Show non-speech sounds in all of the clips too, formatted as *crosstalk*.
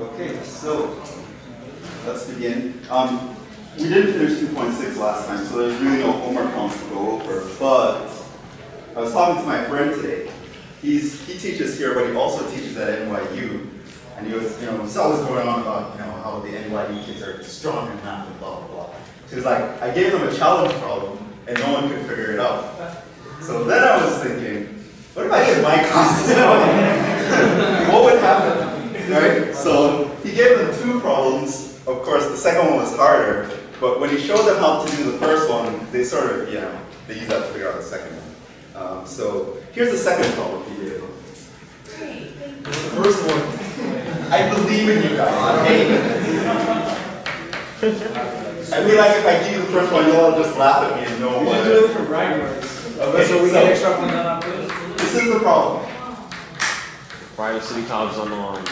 Okay, so let's begin. Um, we didn't finish 2.6 last time, so there's really no homework problems to go over. But I was talking to my friend today. He's he teaches here, but he also teaches at NYU. And he was, you know, he's always going on about, you know, how the NYU kids are strong in math and blah blah blah. So he's like, I gave them a challenge problem, and no one could figure it out. So then I was thinking, what if I did my classes *laughs* What would happen? Right? So he gave them two problems. Of course, the second one was harder. But when he showed them how to do the first one, they sort of, you know, they used that to figure out the second one. Um, so here's the second problem he gave them. The first one. I believe in you guys. Okay? I mean, like if I give you the first one, you'll all just laugh at me and know We what. should do it for bragging rights. Okay, So we so- get extra points on. This is the problem. Private City College is on the line.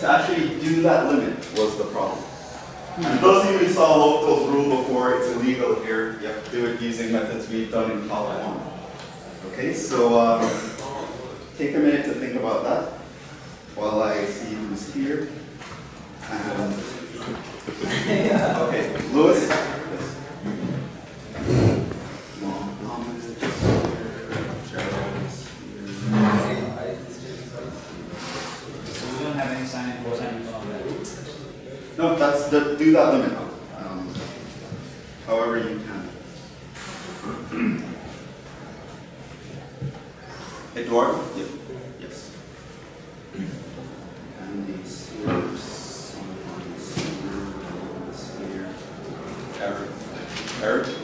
To actually do that limit was the problem. And those of you who saw L'Hôpital's rule before, it's illegal here. You have to do it using methods we've done in one. Okay, so um, take a minute to think about that while I see who's here. And, *laughs* okay, Louis? Mohammed, Gerald's here. So we don't have any sine and cosine on that. No, that's, the- do that limit, um, however you can. Eduardo? Yep, yes. And these here, is here. Eric, Eric?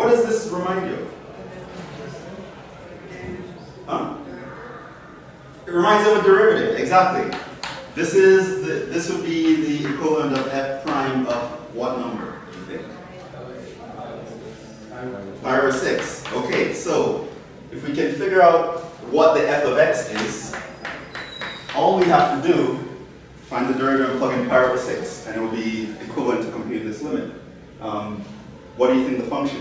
what does this remind you of? Huh? It reminds you of a derivative, exactly. This is, the, this would be the equivalent of f prime of what number? Pi over 6. Okay, so if we can figure out what the f of x is, all we have to do, find the derivative and plug in pi over 6, and it will be equivalent to computing this limit. Um, what do you think the function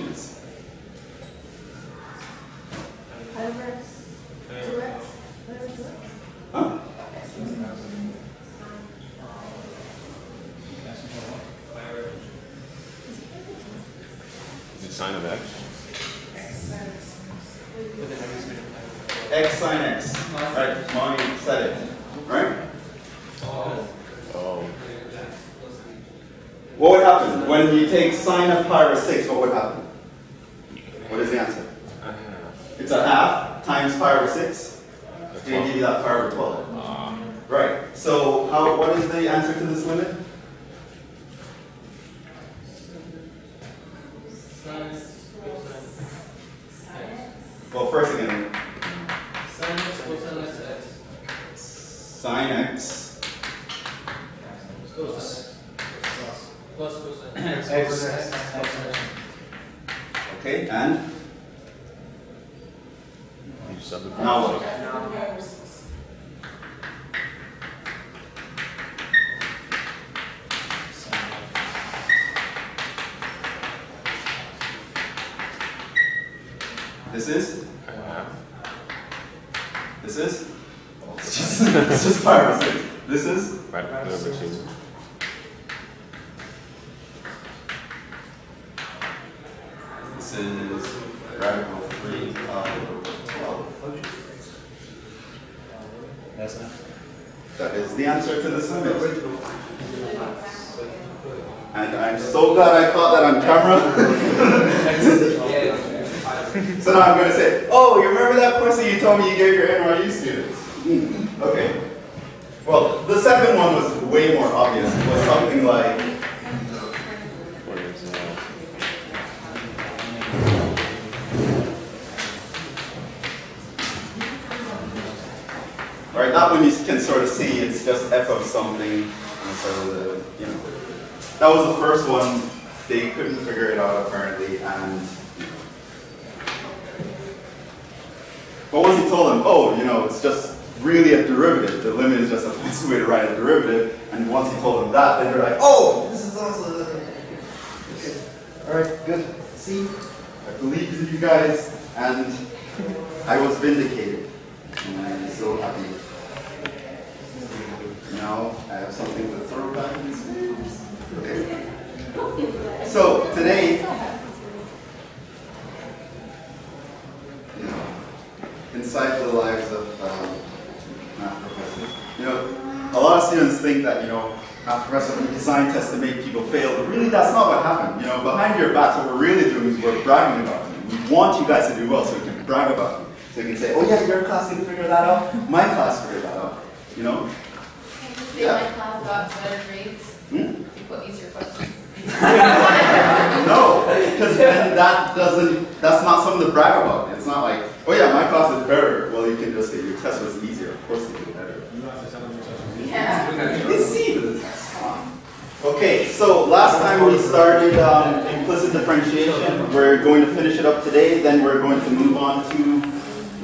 And I'm so glad I caught that on camera. *laughs* So now I'm going to say, oh, you remember that question you told me you gave your NYU students? Okay. Well, the second one was way more obvious. It was something like, right, that one you can sort of see, it's just f of something. And so, the, you know, that was the first one. They couldn't figure it out apparently, and But once he told them, oh, you know, it's just really a derivative, the limit is just a fancy way to write a derivative, and once he told them that, then they're like, oh, this is also. Okay. All right, good. See, I believed in you guys, and I was vindicated, and I'm so happy. Now I have something to throw back in. So today, you know, inside the lives of um, math professors. You know, a lot of students think that, you know, math professors design tests to make people fail, but really that's not what happened. You know, behind your backs, what we're really doing is we're bragging about you. We want you guys to do well so we can brag about you. So we can say, oh yeah, your class didn't figure that out, my class figured that out. You know? Say my class got better grades. Hmm? You put easier questions. *laughs* No, because then that doesn't, that's not something to brag about. It's not like, oh yeah, my class is better. Well, you can just say your test was easier. Of course you did better. Yeah. Let's see this. Okay, so last time we started um, implicit differentiation. We're going to finish it up today. Then we're going to move on to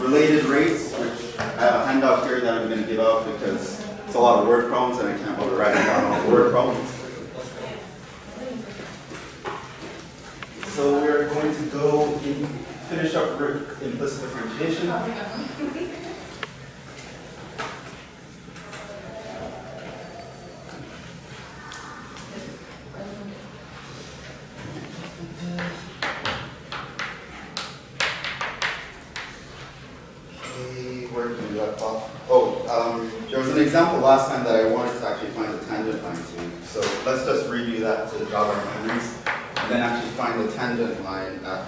related rates, which I have a handout here that I'm going to give out because it's a lot of word problems and I can't bother writing down all the word problems. So we're going to go in, finish up differentiation. Where did we left? Oh, um, there was an example last time that I wanted to actually find the tangent line to. So let's just review that to jog our memories, and then actually find the tangent line at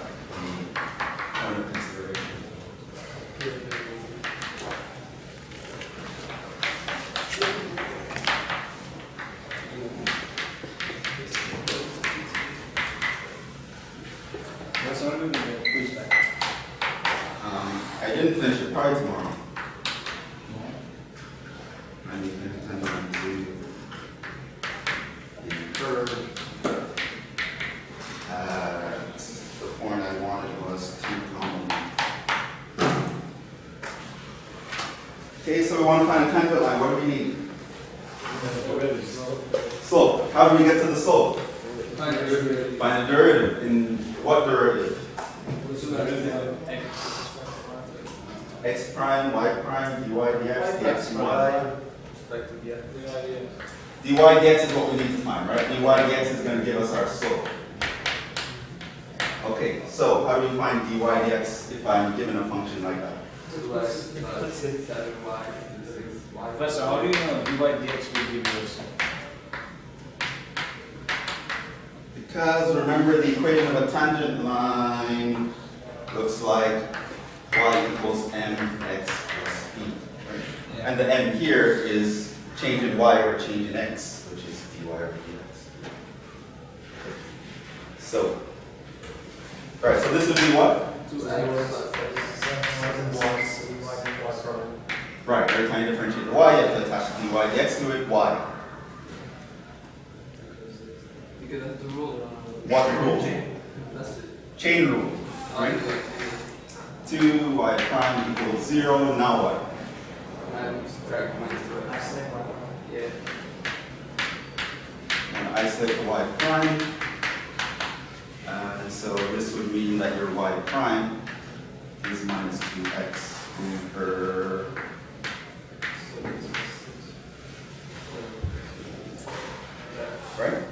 right?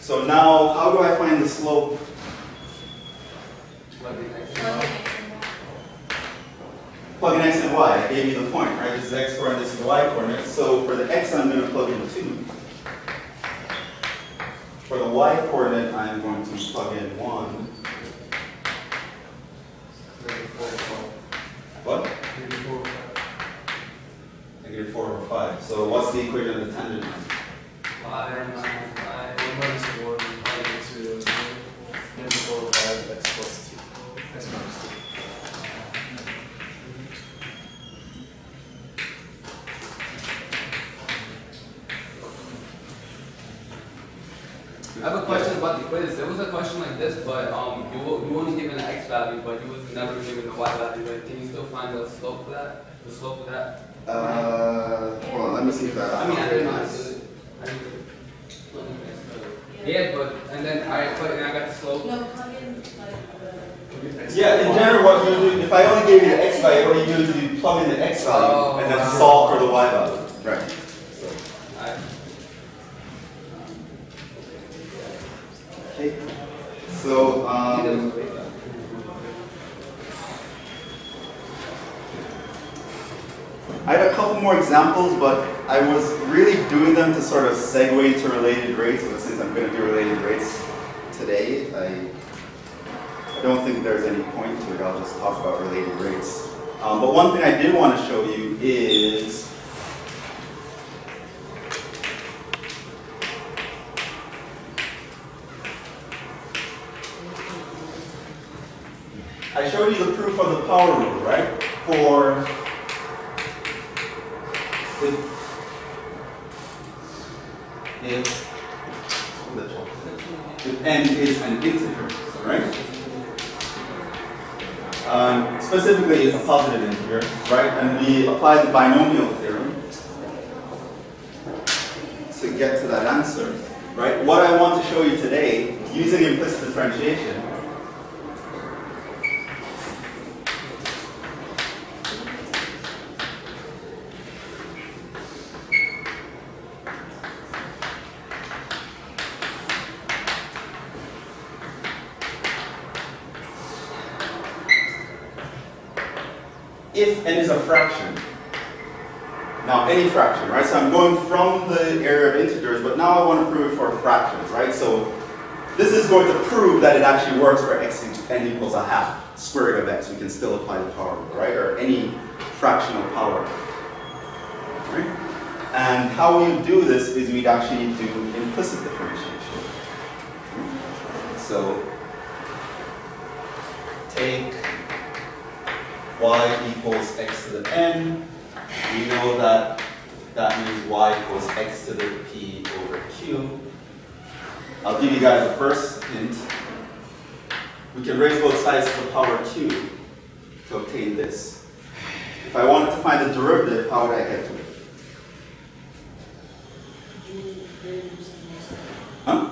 So now, how do I find the slope? Plug in x. Plug in X and Y. Plug in x and y, I gave you the point, right? This is x coordinate, this is y coordinate. So for the x, I'm going to plug in 2. For the y coordinate, I'm going to plug in 1. Negative four over five. What? Negative four over five. Negative 4 over 5. So what's the equation of the tangent line? Never given a y value. Right? Can you still find the slope for that? The slope of that? Uh, hold on, let me see if that. I mean, I didn't know. do it. I didn't do it. Yeah, but and then I put and I got the slope. No, plug in like the. Yeah, in general, what you do, if I only gave you the x value, what you do is you plug in the x value and then Oh. solve for the y value. Right. So. I, Okay. So, um, I had a couple more examples, but I was really doing them to sort of segue into related rates, but since I'm going to do related rates today, I, I don't think there's any point to it. I'll just talk about related rates. Um, but one thing I did want to show you is I showed you the proof of the power rule, right? For if if if n is an integer, right? Um, specifically, a positive integer, right? And we apply the binomial theorem to get to that answer, right? What I want to show you today, using implicit differentiation, if n is a fraction. Now, any fraction, right? So I'm going from the area of integers, but now I want to prove it for fractions, right? So this is going to prove that it actually works for x n equals a half, square root of x. We can still apply the power rule, right? Or any fractional power, right? And how we do this is we'd actually do implicit differentiation. So take y equals x to the n. We know that that means y equals x to the p over q. I'll give you guys a first hint. We can raise both sides to the power q to obtain this. If I wanted to find the derivative, how would I get to it? Huh?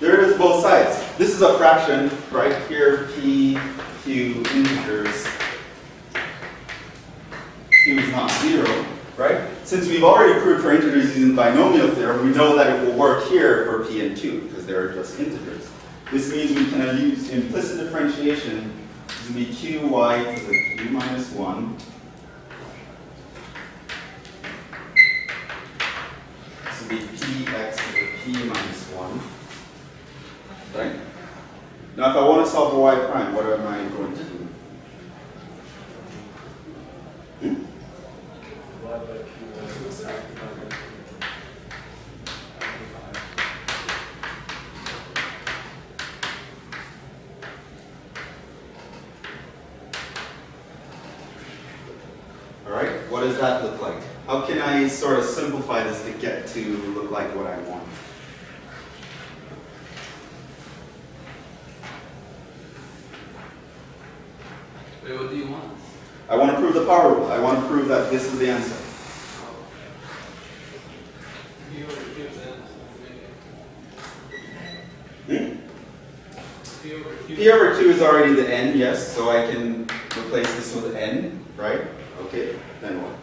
There it is both sides. This is a fraction, right? Here, p, q, integers. q is not zero, right? Since we've already proved for integers using binomial theorem, we know that it will work here for p and q, because they're just integers. This means we can use implicit differentiation. Will be qy to the q minus 1 This will be px to the p minus 1. Right? Now, if I want to solve y prime, what am I going to do? Hmm? Y by Q is divided by All right, what does that look like? How can I sort of simplify this to get to look like what I want? Wait, what do you want? I want to prove the power rule. I want to prove that this is the answer. Hmm? P over 2 is already the n, yes, so I can replace this with n, right? Okay, then what?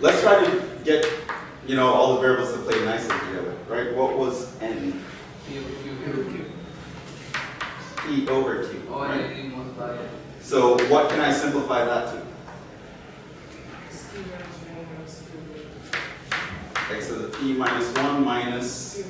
Let's try to get, you know, all the variables to play nicely together, right? What was n? Q, Q, Q, Q. p over q, Oh, right? and multiply it. So what can I simplify that to? x to the p minus 1 minus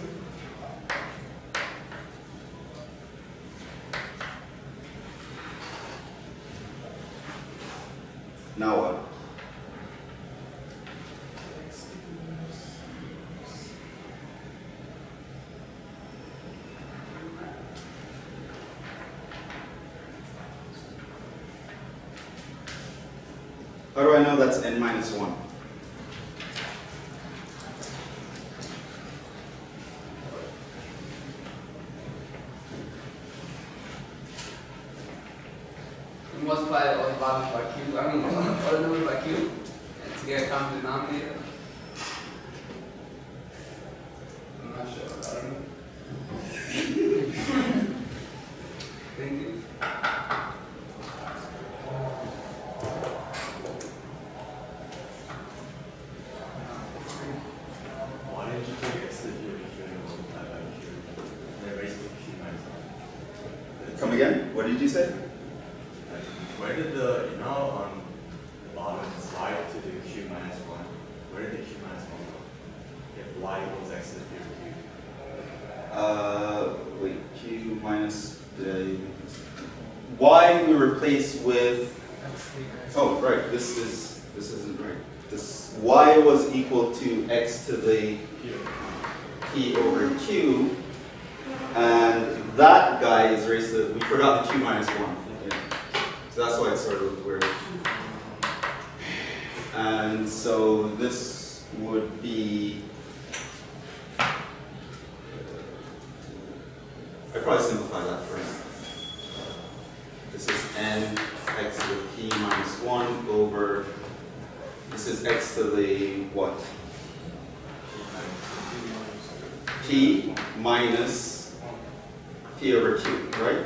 p over q, right?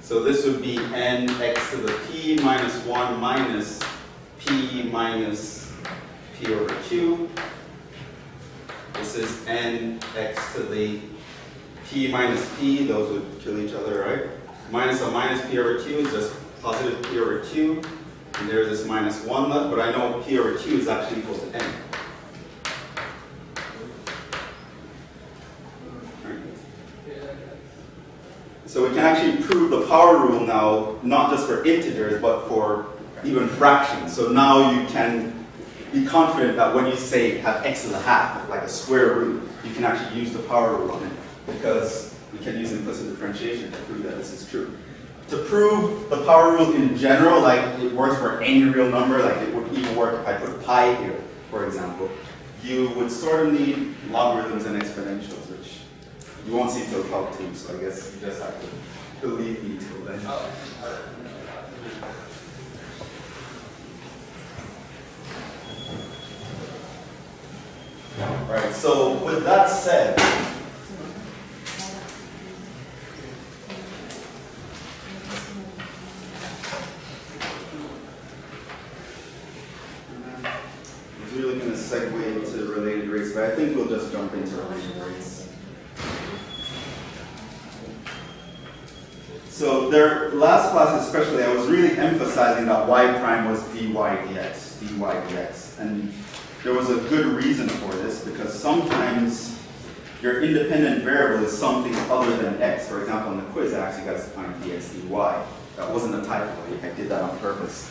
So this would be n x to the p minus 1 minus p minus p over q. This is n x to the p minus p, those would kill each other, right? Minus a minus p over q is just positive p over q. And there's this minus 1 left, but I know p over q is actually equal to n. Right? So we can actually prove the power rule now, not just for integers, but for even fractions. So now you can be confident that when you say have x to the half, like a square root, you can actually use the power rule on it because we can use implicit differentiation to prove that this is true. To prove the power rule in general, like it works for any real number, like it would even work if I put pi here, for example, you would sort of need logarithms and exponentials, you won't see till calc 2, so I guess you just have to believe me till then. Oh. Right, so with that said, I was really going to segue into related rates, but I think we'll just jump into related rates. So their last class especially, I was really emphasizing that y prime was dy dx, dy dx. And there was a good reason for this because sometimes your independent variable is something other than x. For example, in the quiz, I actually got to find dx dy. That wasn't a typo, I did that on purpose.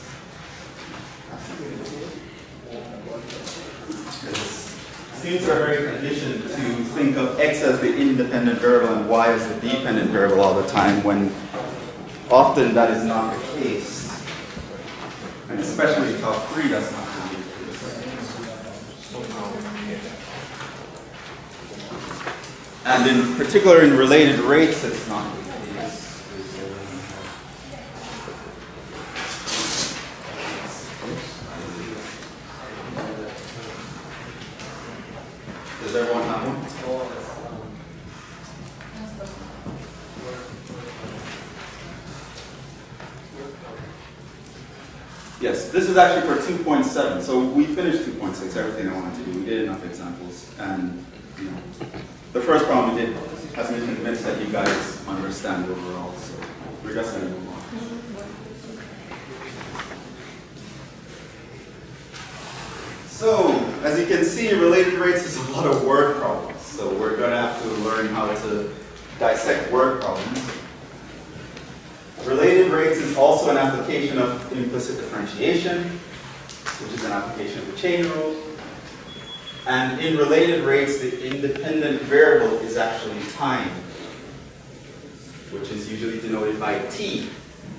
Students are very conditioned to think of x as the independent variable and y as the dependent variable all the time when often that is not the case. And especially in top three, that's not the case. And in particular in related rates, it's not the case. Does everyone have one? Yes, this is actually for 2.7. So we finished 2.6, everything I wanted to do. We did enough examples. And, you know, the first problem we did has me convinced that you guys understand overall. So we're just going to move on. So, as you can see, related rates is a lot of word problems. So we're going to have to learn how to dissect word problems. Related rates is also an application of implicit differentiation, which is an application of the chain rule. And in related rates, the independent variable is actually time, which is usually denoted by t,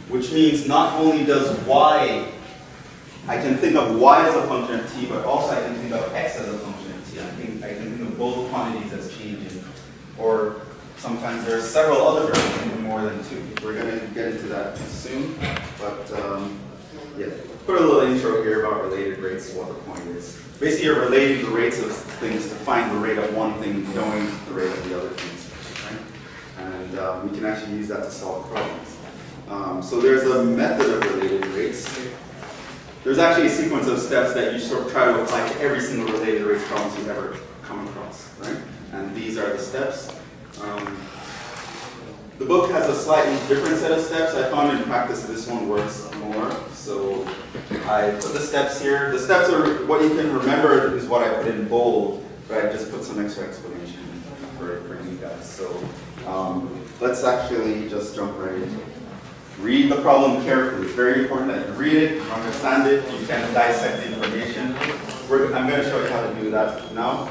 which means not only does y, I can think of y as a function of t, but also I can think of x as a function of t. I think I can think of both quantities as changing, or sometimes there are several other variables, more than two. We're going to get into that soon, but um, yeah, put a little intro here about related rates, what the point is. Basically, you're relating the rates of things to find the rate of one thing, knowing the rate of the other things, right? And uh, we can actually use that to solve problems. Um, so there's a method of related rates. There's actually a sequence of steps that you sort of try to apply to every single related rates problem you've ever come across, right? And these are the steps. Um, the book has a slightly different set of steps. I found in practice this one works more. So I put the steps here. The steps are what you can remember is what I put in bold, but I just put some extra explanation for, for you guys. So um, let's actually just jump right into it. Read the problem carefully. It's very important that you read it, understand it, you can dissect the information. We're, I'm going to show you how to do that now.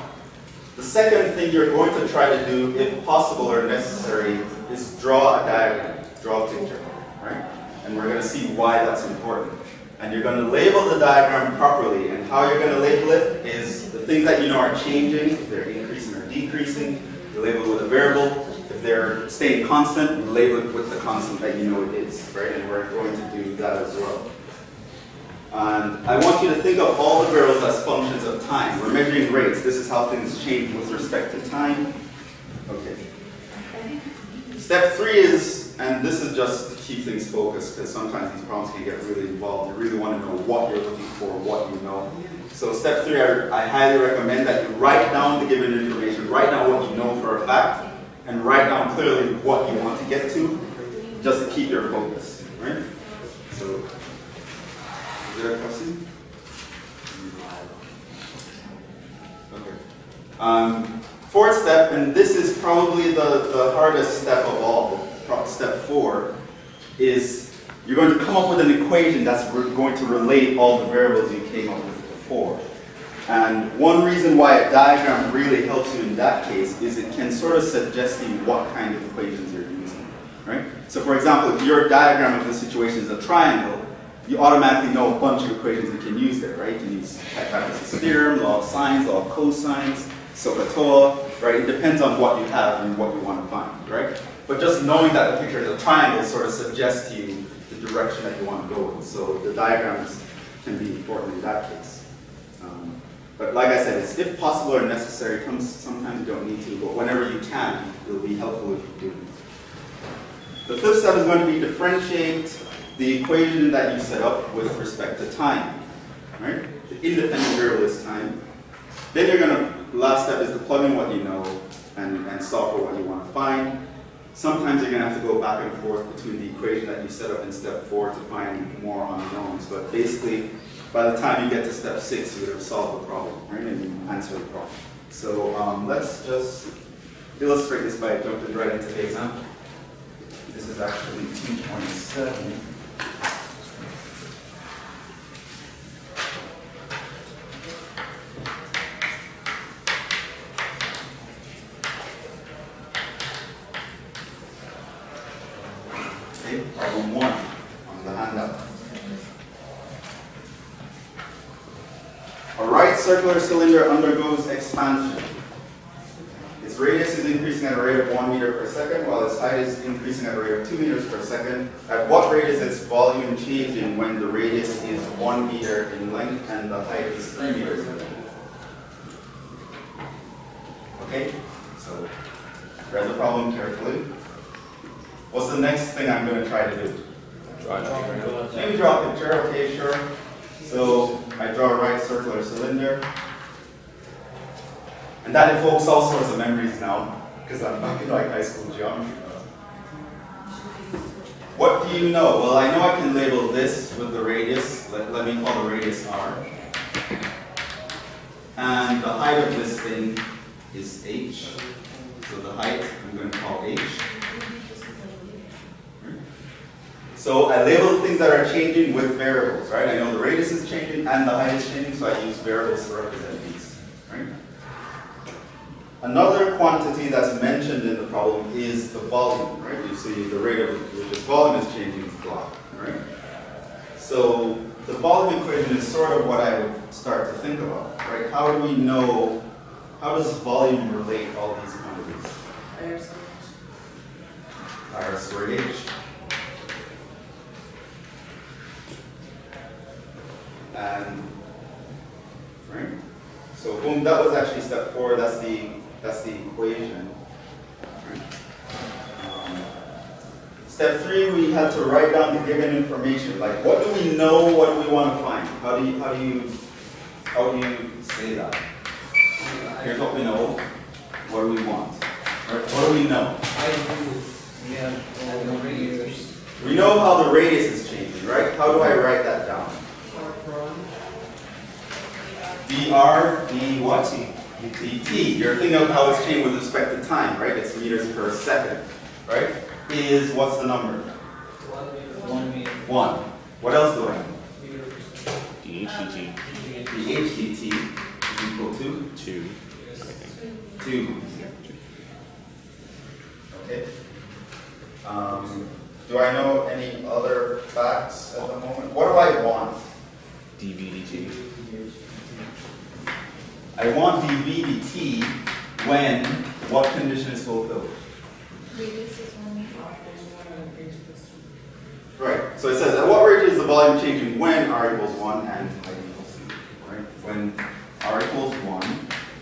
The second thing you're going to try to do, if possible or necessary, is draw a diagram, draw a picture, right? And we're going to see why that's important. And you're going to label the diagram properly, and how you're going to label it is the things that you know are changing, if they're increasing or decreasing, you label it with a variable. If they're staying constant, you label it with the constant that you know it is, right? And we're going to do that as well. And I want you to think of all the variables as functions of time. We're measuring rates. This is how things change with respect to time. Okay. Step three is, and this is just to keep things focused, because sometimes these problems can get really involved. You really want to know what you're looking for, what you know. So step three, I, I highly recommend that you write down the given information, write down what you know for a fact, and write down clearly what you want to get to, just to keep your focus, right? So, there a question? Okay. Um, fourth step, and this is probably the, the hardest step of all, step four, is you're going to come up with an equation that's going to relate all the variables you came up with before. And one reason why a diagram really helps you in that case is it can sort of suggest you what kind of equations you're using, right? So for example, if your diagram of the situation is a triangle, you automatically know a bunch of equations you can use there, right? You can use Pythagoras' theorem, law of sines, law of cosines, SOHCAHTOA, right? It depends on what you have and what you want to find, right? But just knowing that the picture is a triangle sort of suggests to you the direction that you want to go in. So the diagrams can be important in that case. Um, but like I said, it's if possible or necessary. Sometimes you don't need to, but whenever you can, it'll be helpful if you do. The fifth step is going to be differentiate the equation that you set up with respect to time. Right? The independent variable is time. Then you're going to, last step is to plug in what you know and, and solve for what you want to find. Sometimes you're to have to go back and forth between the equation that you set up in step four to find more unknowns. But basically, by the time you get to step six, you would have solved the problem, right? And you answer the problem. So um, let's just illustrate this by jumping right into the example. This is actually 227. Problem one on the handout. A right circular cylinder undergoes expansion. Its radius is increasing at a rate of 1 meter per second, while its height is increasing at a rate of 2 meters per second. At what rate is its volume changing when the radius is 1 meter in length and the height is 3 meters in length? Okay, so read the problem carefully. What's the next thing I'm going to try to do? Draw a diagram. Maybe draw a picture, okay, sure. So I draw a right circular cylinder. And that evokes all sorts of memories now, because I'm back in like high school geometry. What do you know? Well, I know I can label this with the radius. Let, let me call the radius r. And the height of this thing is h. So the height I'm going to call h. So I label things that are changing with variables, right? I know the radius is changing and the height is changing, so I use variables to represent? Another quantity that's mentioned in the problem is the volume, right? You see the rate of which the volume is changing is block, right? So the volume equation is sort of what I would start to think about, right? How do we know, how does volume relate all these quantities? R squared H. And, right? So boom, that was actually step four, that's the, that's the equation. Um, Step three, we had to write down the given information, like what do we know, what do we want to find? How do you, how do you, how do you say that? Here's what we know, what do we want? Or what do we know? I use Yeah, the radius. We know how the radius is changing, right? How do I write that down? dr d what? Dt. You're thinking of how it's changing with respect to time, right? It's meters per second, right? Is what's the number? One meter. One. What else do I know? The HDT, The hdt is equal to two, I two. Okay. Um, do I know any other facts at the moment? What do I want? DVDT, I want dv dt when what condition is fulfilled? Right. So it says at what rate is the volume changing when r equals one and i equals three? Right. When r equals one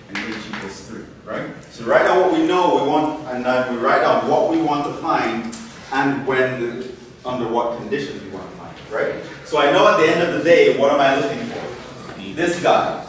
and h equals three. Right. So write down what we know we want, and then we write down what we want to find and when the, under what conditions we want to find. Right. So I know at the end of the day what am I looking for? This guy.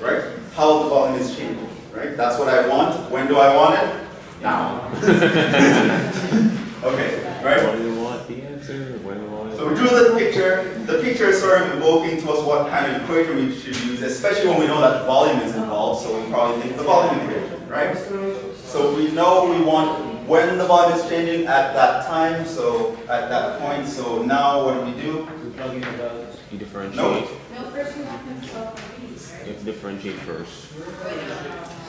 Right. How the volume is changing. Right. That's what I want. When do I want it? Now. *laughs* *laughs* okay. Right. What do you want the answer? When do you want it? So we drew the picture. The picture is sort of evoking to us what kind of equation we should use, especially when we know that volume is involved. So we probably think the volume equation, right? So we know we want when the volume is changing at that time. So at that point. So now what do we do? We plug in the values. You differentiate, No. No, first you have to solve for these, you have to differentiate first.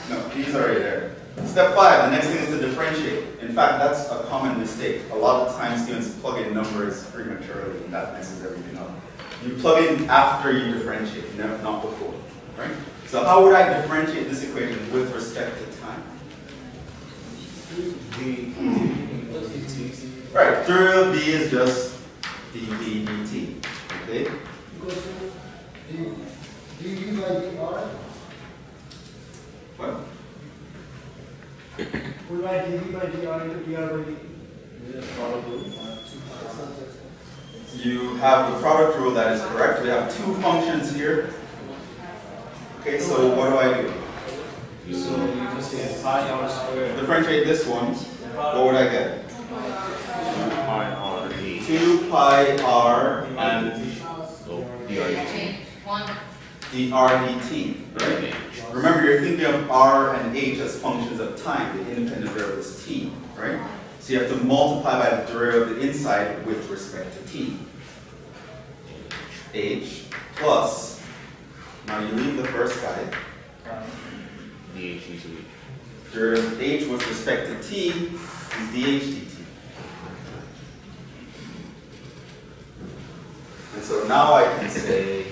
No, are right there. Step five. The next thing is to differentiate. In fact, that's a common mistake. A lot of times students plug in numbers prematurely, and that messes everything up. You plug in after you differentiate, no- not before, right? So how would I differentiate this equation with respect to time? Right, derivative of v is just dv dt, okay? Because *coughs* the, dv by dr, What? we write dv by dr into dr by dt. You have the product rule that is correct. We have two functions here. Okay, so what do I do? So you just say pi r squared. Differentiate this one, what would I get? I R E, Two pi r and so DRDT. Change RDT, right? Remember, you're thinking of r and h as functions of time. The independent variable is t, right? So you have to multiply by the derivative of the inside with respect to t. h plus, now you leave the first guy, DHDT. derivative of h with respect to t is dh dt. And so now I can say,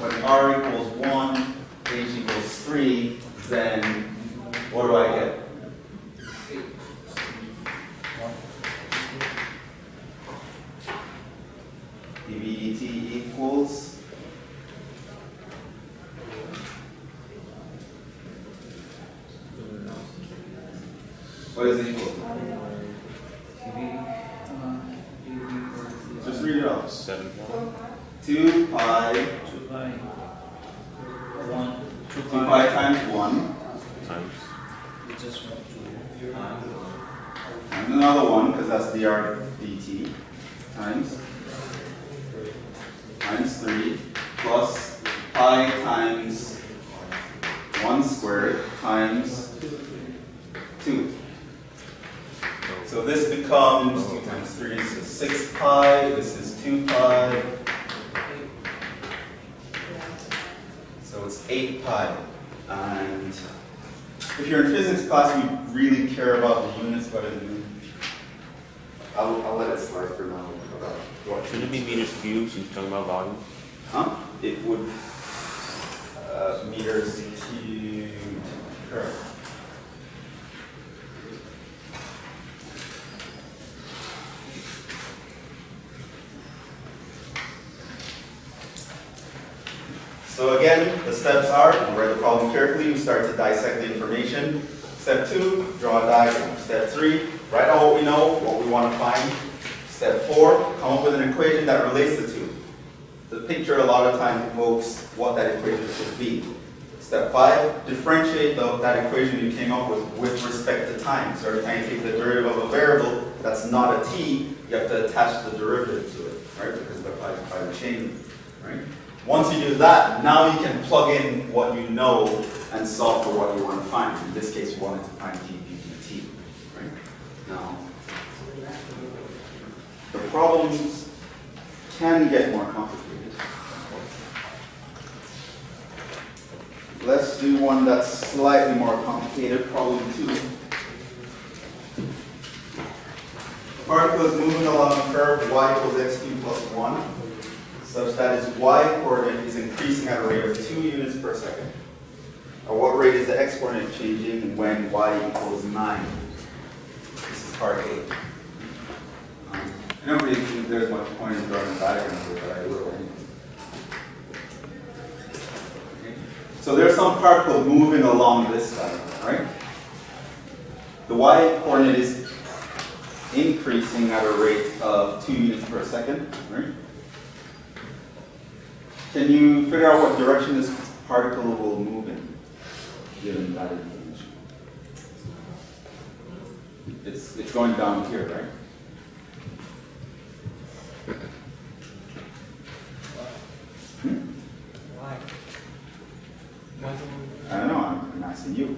when r equals 1, h equals 3, then what do I get? dv dt equals What is it equal? Uh, Just read it off. Seven one, 2 pi, 2 Two pi. One. Two pi times 1, times, It's just one, two. and another 1, because that's dr dt, times, times 3, plus pi times 1 squared times 2. So this becomes 2 times 3 is 6 pi, this is 2 pi. It's 8 pi. And if you're in physics class, we really care about the units, but in, I'll, I'll let it slide for now. what shouldn't it be meters cubed, she's talking about volume? Huh? It would, uh, meters cubed, correct. So again, the steps are, you read the problem carefully, you start to dissect the information. Step two, draw a diagram. Step three, write out what we know, what we want to find. Step four, come up with an equation that relates the two. The picture a lot of times evokes what that equation should be. Step five, differentiate the, that equation you came up with with respect to time. So every time you take the derivative of a variable that's not a t, you have to attach the derivative to it, right? Because by, by the chain, right? Once you do that, now you can plug in what you know and solve for what you want to find. In this case, we wanted to find dt, right? Now, the problems can get more complicated. Let's do one that's slightly more complicated, problem two. Particle is moving along a curve y equals x cubed plus 1, such that its y coordinate is increasing at a rate of 2 units per second. At what rate is the x coordinate changing when y equals 9? This is part A. Um, I don't really think there's much point in drawing a diagram here, but I will. Okay. So there's some particle moving along this side, right? The y coordinate is increasing at a rate of 2 units per second, right? Can you figure out what direction this particle will move in, given that information? It's, it's going down here, right? Hmm? Why? I don't know, I'm, I'm asking you.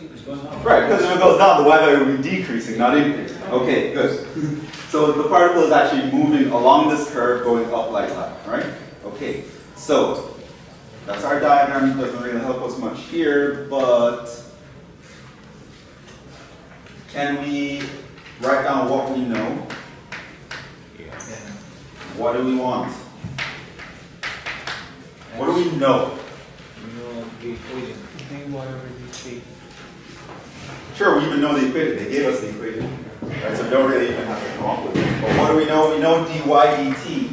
It's going up. Right, because if it goes down, the y value will be decreasing, not increasing. Okay, good. *laughs* So the particle is actually moving along this curve, going up like that, right? Okay, so that's our diagram. Doesn't really help us much here, but can we write down what we know? Yeah. What do we want? What do we know? You know, the equation. Sure, we even know the equation. They gave us the equation. Right, so we don't really even have to come up with it. But what do we know? We know dy dt.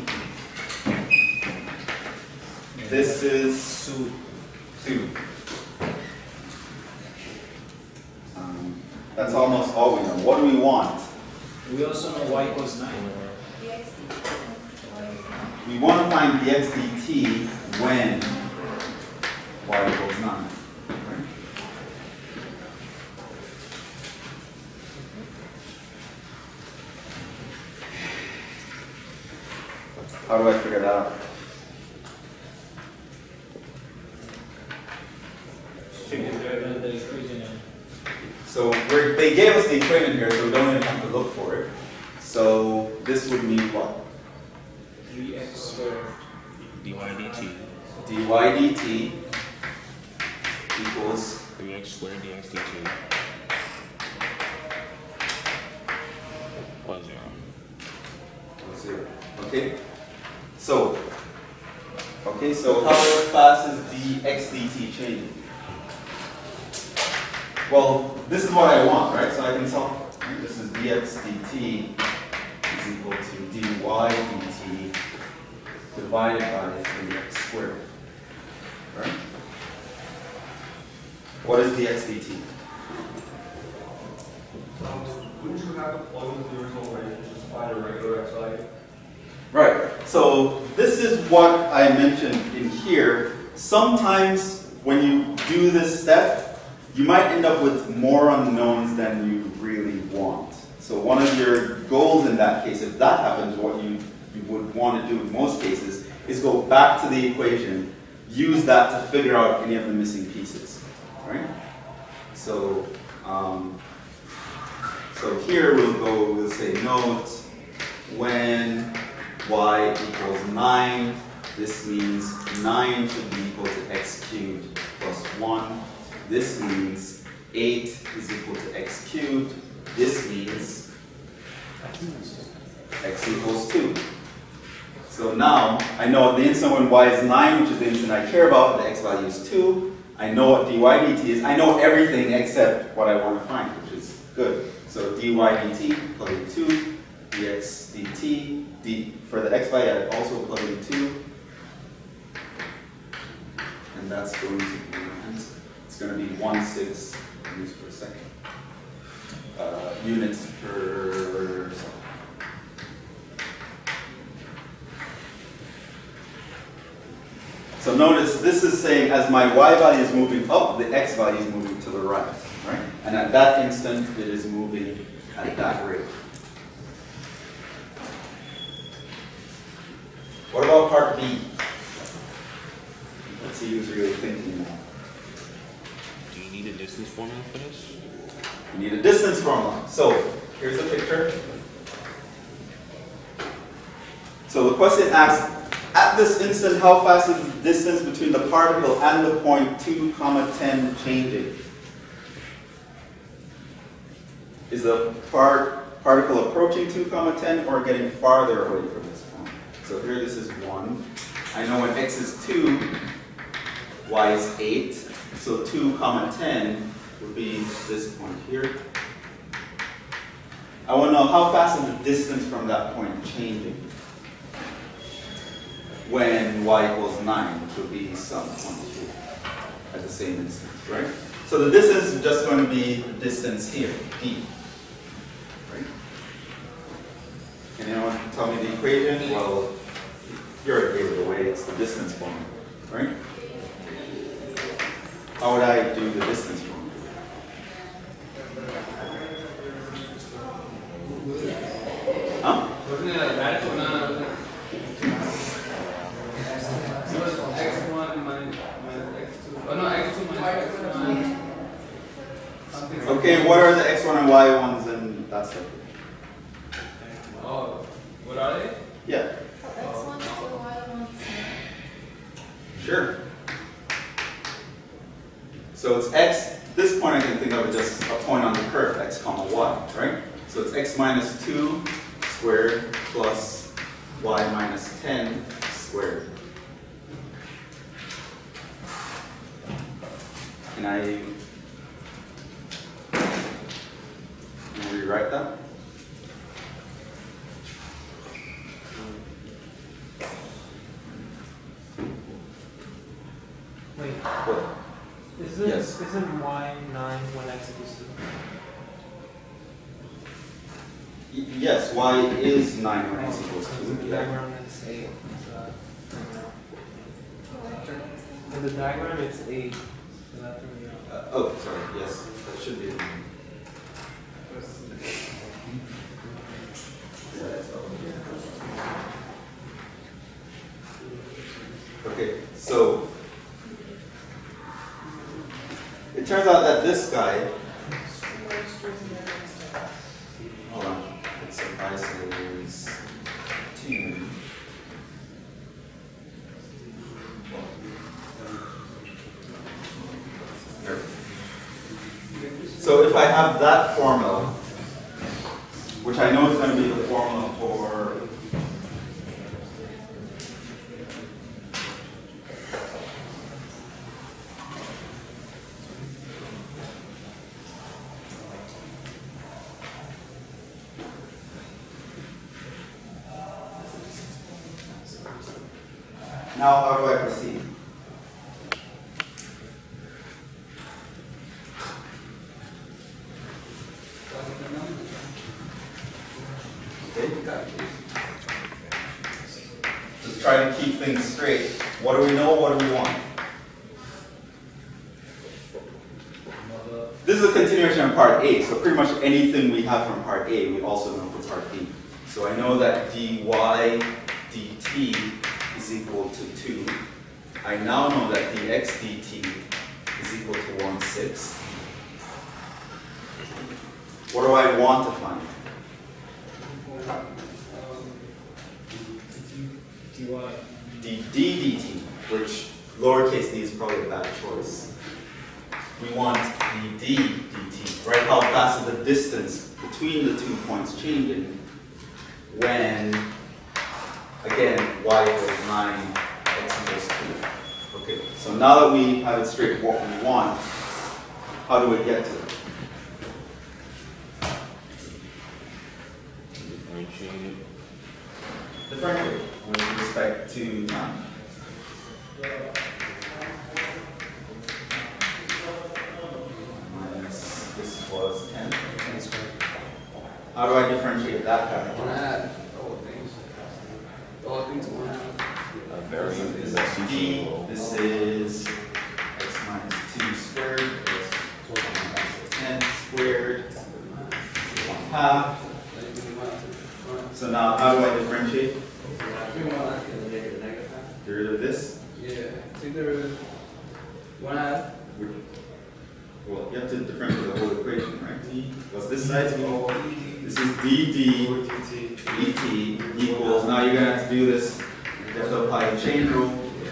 This is Two. 2. Um, that's almost all we know. What do we want? We also know y equals nine. We want to find dx dt when y equals 9. Right? How do I figure that out? The equation. So we're, they gave us the equation here, so we don't even have to look for it. So this would mean what? Three x squared. dy dt. dy dt equals 3x squared dx dt. Plus 0. zero. Okay? So, okay, so how fast is dx dt changing? Well, this is what I want, right? So I can solve. This is dx dt is equal to dy dt divided by 3x squared. Right? What is dx dt? Um, wouldn't you have to plug into the original rate and just find a regular x value? Right. So this is what I mentioned in here. Sometimes when you do this step, you might end up with more unknowns than you really want. So one of your goals in that case, if that happens, what you, you would want to do in most cases is go back to the equation, use that to figure out any of the missing pieces. Right? So um, so here we'll go, we'll say note when y equals 9, this means 9 should be equal to x cubed plus 1. This means 8 is equal to x cubed. This means x equals 2. So now I know the instant when y is 9, which is the instant I care about, the x value is 2. I know what dy dt is. I know everything except what I want to find, which is good. So dy dt, plug 2, dx dt, d, for the x value I also plug in 2. And that's going to be, it's going to be 1 6 units per second. Uh, units per second. So notice this is saying as my y value is moving up, the x value is moving to the right, right? And at that instant, it is moving at that rate. What about part B? Let's see who's really thinking now. Do you need a distance formula for this? We need a distance formula. So here's the picture. So the question asks, at this instant, how fast is the distance between the particle and the point 2 comma 10 changing? Is the part, particle approaching 2 comma 10 or getting farther away from this point? So here this is 1. I know when x is 2, y is 8. So 2 comma 10 would be this point here. I want to know how fast is the distance from that point changing when y equals 9, which would be some point here at the same instant, right? So the distance is just going to be the distance here, d. Right? Can anyone tell me the equation? Well, you already gave it away, it's the distance formula, right? How would I do the distance formula? Huh? Oh Okay, what are the x1 and y1s in that circle? Oh, what are they? Yeah, X one, two, Y one, sure. So it's x, this point I can think of as just a point on the curve, x comma y, right? So it's x minus 2 squared plus y minus 10 squared. Can I can I rewrite that? Wait, What? Isn't, Yes. isn't y nine when x equals two? Yes, y is 9 when x equals So 2. the yeah. diagram it's eight, in the diagram it's eight, so that threw me off. Uh, oh, sorry, yes, that should be. So now that we have it straight what we want, how do we get to it? Differentiate it. Differentiate with respect to 9. Minus, this was 10. How do I differentiate that guy? half. The whole thing. The whole thing's half. Is is x x d, this is x minus two squared, ten squared, half. So now how do I differentiate? Rid of this? Yeah, it's either one half, Well, you have to differentiate the whole equation, right? What's this side? This is dd dt equals, now you're gonna have to do this, to apply chain rule. You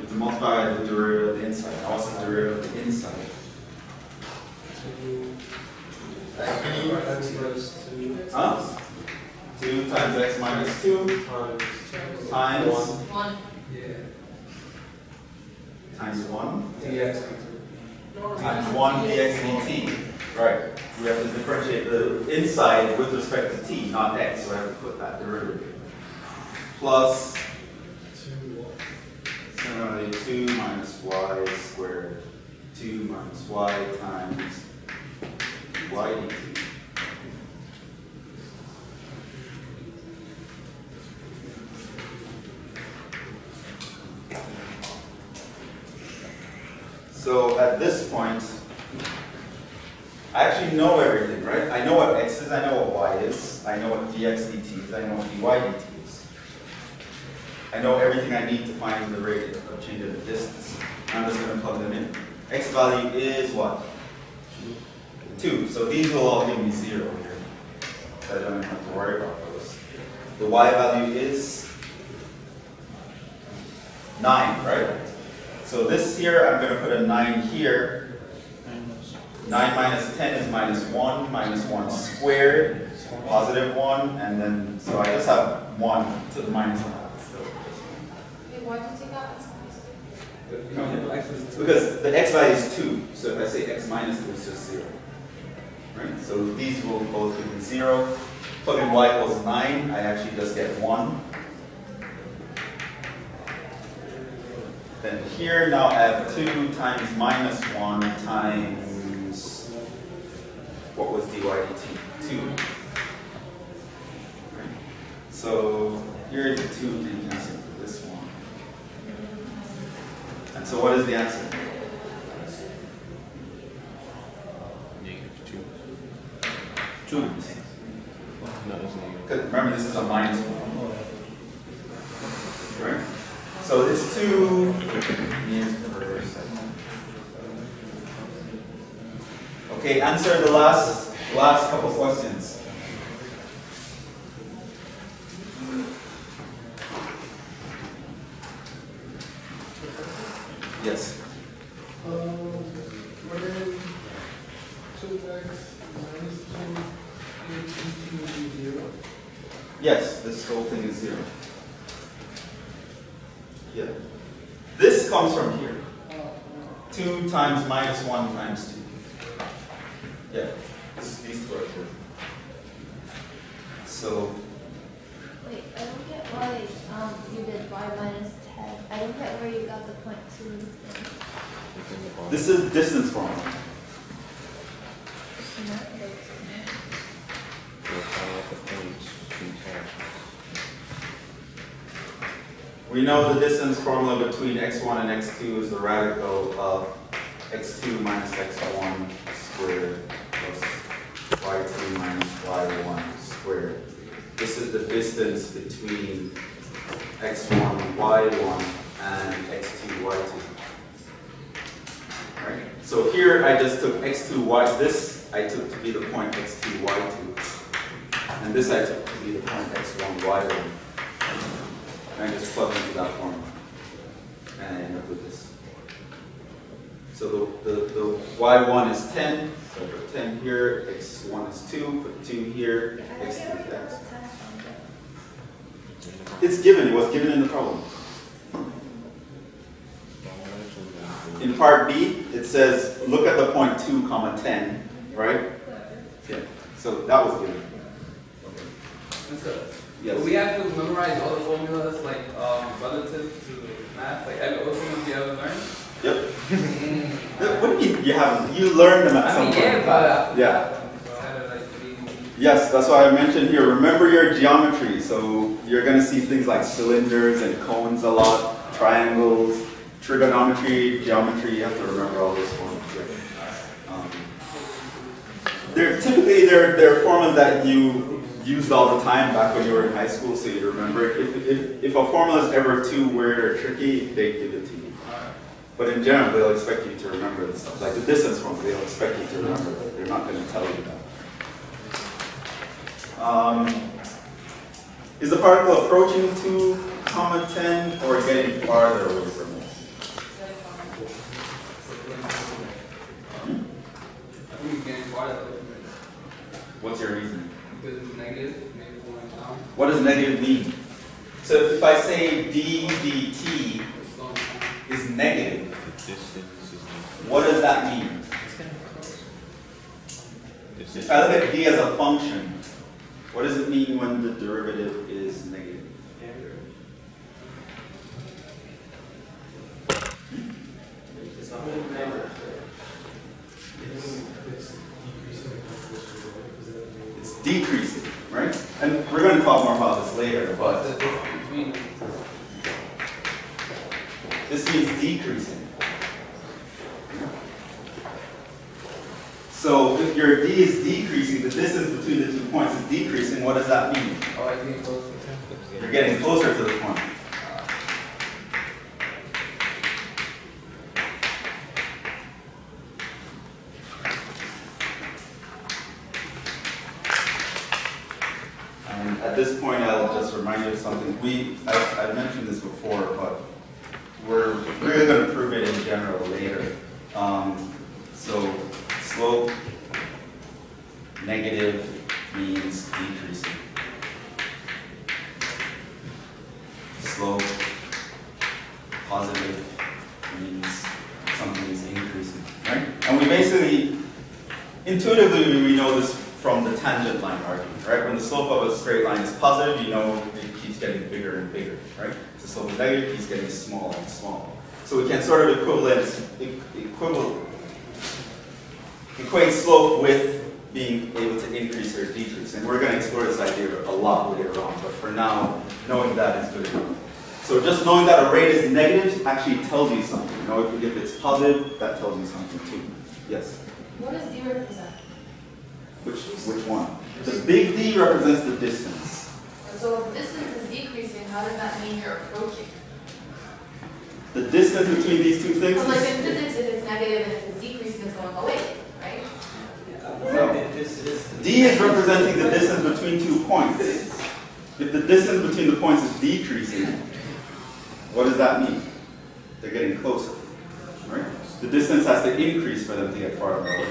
have to multiply the derivative of the inside. Now what's the derivative of the inside? X minus two Huh? Two times x minus two times times, One. yeah. times one, dx. times one dx dt. Right. We have to differentiate the inside with respect to t, not x, so I have to put that derivative. Plus Two. Similarly, two minus y squared, two minus y times y dt. So at this point, I actually know everything, right? I know what x is, I know what y is, I know what dx dt is, I know what dy dt is. I know everything I need to find the rate of change of the distance. I'm just going to plug them in. X value is what? 2. So these will all give me 0 here. So I don't even have to worry about those. The y value is 9, right? So this here, I'm going to put a 9 here. 9 minus 10 is minus 1, minus 1 squared, positive 1, and then, so I just have 1 to the minus 1. Wait, why did you take out X minus two? Because the x value is 2, so if I say x minus 2, it's just 0. Right? So these will both give me 0. Plug in y equals 9, I actually just get 1. Then here, now I have 2 times minus 1 times, what was dy dt? 2. Right? So here the 2 can cancel for this one. And so what is the answer? Negative two. 2. No, it's negative. Remember, this is a minus 1. So this 2 is Okay, answer the last last couple questions. Yes. Um, two x minus two, zero. Yes, this whole thing is 0. Yeah. This comes from here. Uh, 2 times minus 1 times 2. Yeah, this, these two are here. So, Wait, I don't get why, um, you did y minus ten. I don't get where you got the point two thing. Within the bond. this is distance formula. It's not those. We'll follow up the points in half. We know the distance formula between x1 and x2 is the radical of x2 minus x1 squared plus y2 minus y1 squared. This is the distance between x1, y1 and x2, y2. Right? So here I just took x2, y, this I took to be the point x2, y2. And this I took to be the point x1, y1. And I just plug into that formula. And I end up with this. So the, the, the y1 is 10, so I put 10 here, x1 is 2, put 2 here, x2 get where you is x. ten from. In the bond. It's given, it was given in the problem. In part B, it says, look at the point 2 comma 10, right? Yeah, so that was given. And Yes. we have to memorize all the formulas, like, um, relative to math, like, every, what formulas you ever learned? Yep. What do you mean you haven't? You learned them at I some mean, point. yeah, but. Yeah. Kind of like, Yes, that's why I mentioned here. Remember your geometry. So you're going to see things like cylinders and cones a lot, triangles, trigonometry, geometry. You have to remember all those forms. Um, they're typically they're they're formulas that you used all the time back when you were in high school, so you remember. it. If if if a formula is ever too weird or tricky, they give it to you. But in general, they'll expect you to remember the stuff. Like the distance formula, they'll expect you to remember it. They're not going to tell you that. Um, is the particle approaching 2 comma 10 or getting farther away from it? I think it's getting farther, What's your reason? Because it's negative, negative going down, What does negative mean? So if I say d dt it's slowing down. is negative, The distance is what does that mean? If I look at d as a function, what does it mean when the derivative is negative? It's decreasing, right? And we're going to talk more about this later, but What's the difference between, This means decreasing. So if your d is decreasing, the distance between the two points is decreasing, what does that mean? oh, I think close You're getting closer to the point. And at this point, I'll just remind you of something. We, I, I mentioned this before, but we're really going to prove it in general later. Um, so slope negative means decreasing. Slope positive means something is increasing, right? And we basically, intuitively, we know this from the tangent line argument, right? When the slope of a straight line is positive, you know it keeps getting bigger and bigger, right? If the slope is negative, it keeps getting smaller and smaller. So we can sort of equivalent, e- equivalent, equate slope with being able to increase or decrease. And we're going to explore this idea a lot later on, but for now, knowing that is good enough. So just knowing that a rate is negative actually tells you something. You know, if, if it's positive, that tells you something too. Yes? What does D represent? Which, which one? The big D represents the distance. So if distance is decreasing, how does that mean you're approaching? The distance between these two things Well, like in is... physics, if it's negative and if it's decreasing, it's going away, right? No. D is representing the distance between two points. If the distance between the points is decreasing, what does that mean? They're getting closer, right? The distance has to increase for them to get farther away.